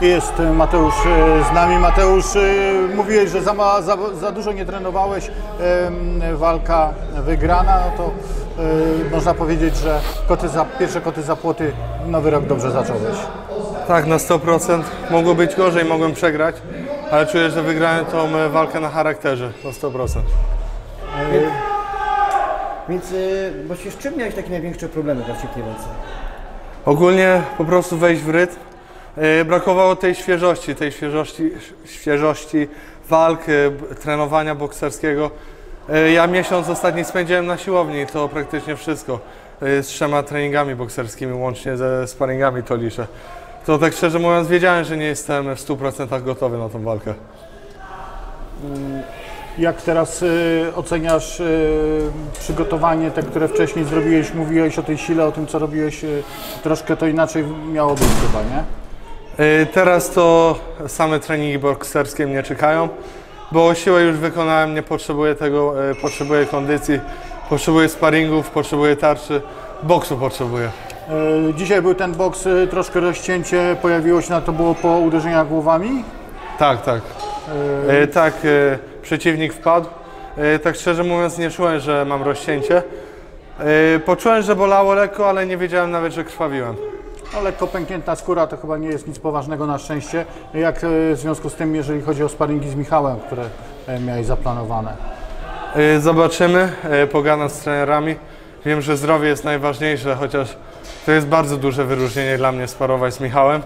Jest Mateusz e, z nami. Mateusz, e, mówiłeś, że za, ma, za, za dużo nie trenowałeś. Walka wygrana, no to e, można powiedzieć, że koty za, pierwsze koty za płoty nowy rok dobrze zacząłeś. Tak, na 100%. Mogło być gorzej, mogłem przegrać, ale czuję, że wygrałem tą walkę na charakterze, na 100%. Więc właśnie z czym miałeś takie największe problemy tej walce? Ogólnie po prostu wejść w rytm. E, Brakowało tej świeżości, tej świeżości, świeżości walk, e, trenowania bokserskiego. E, Ja miesiąc ostatni spędziłem na siłowni, to praktycznie wszystko. Z trzema treningami bokserskimi, łącznie ze sparingami to liczę. To tak szczerze mówiąc wiedziałem, że nie jestem w 100% gotowy na tą walkę. Jak teraz e, oceniasz e, przygotowanie, te, które wcześniej zrobiłeś? Mówiłeś o tej sile, o tym, co robiłeś. e, Troszkę to inaczej miało być chyba, nie? Y, Teraz to same treningi bokserskie mnie czekają, bo siłę już wykonałem, nie potrzebuję tego, y, potrzebuję kondycji, potrzebuję sparingów, potrzebuję tarczy, boksu potrzebuję. E, Dzisiaj był ten boks, e, troszkę rozcięcie pojawiło się na to było po uderzeniach głowami. Tak, tak. Y, Tak, przeciwnik wpadł. Tak szczerze mówiąc nie czułem, że mam rozcięcie. Poczułem, że bolało lekko, ale nie wiedziałem nawet, że krwawiłem. No, lekko pęknięta skóra to chyba nie jest nic poważnego na szczęście. Jak e, w związku z tym, jeżeli chodzi o sparingi z Michałem, które e, miałeś zaplanowane? Y, Zobaczymy, pogadam z trenerami. Wiem, że zdrowie jest najważniejsze, chociaż to jest bardzo duże wyróżnienie dla mnie sparować z Michałem.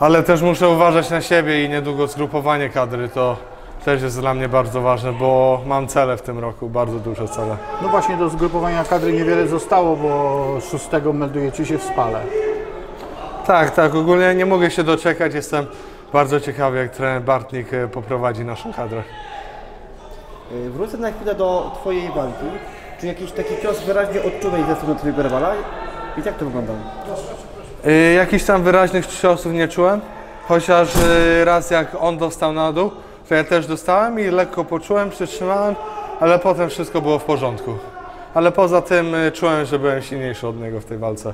Ale też muszę uważać na siebie i niedługo zgrupowanie kadry to też jest dla mnie bardzo ważne, bo mam cele w tym roku, bardzo duże cele. No właśnie do zgrupowania kadry niewiele zostało, bo 6 meldujecie się w Spale. Tak, tak, ogólnie nie mogę się doczekać, jestem bardzo ciekawy jak trener Bartnik y, poprowadzi naszą kadrę. Y, Wrócę na chwilę do Twojej walki. Czy jakiś taki cios wyraźnie odczułeś ze strony Twojego rywala? I jak to wyglądało? Y, Jakichś tam wyraźnych ciosów nie czułem, chociaż raz jak on dostał na dół, to ja też dostałem i lekko poczułem, przytrzymałem, ale potem wszystko było w porządku. Ale poza tym czułem, że byłem silniejszy od niego w tej walce.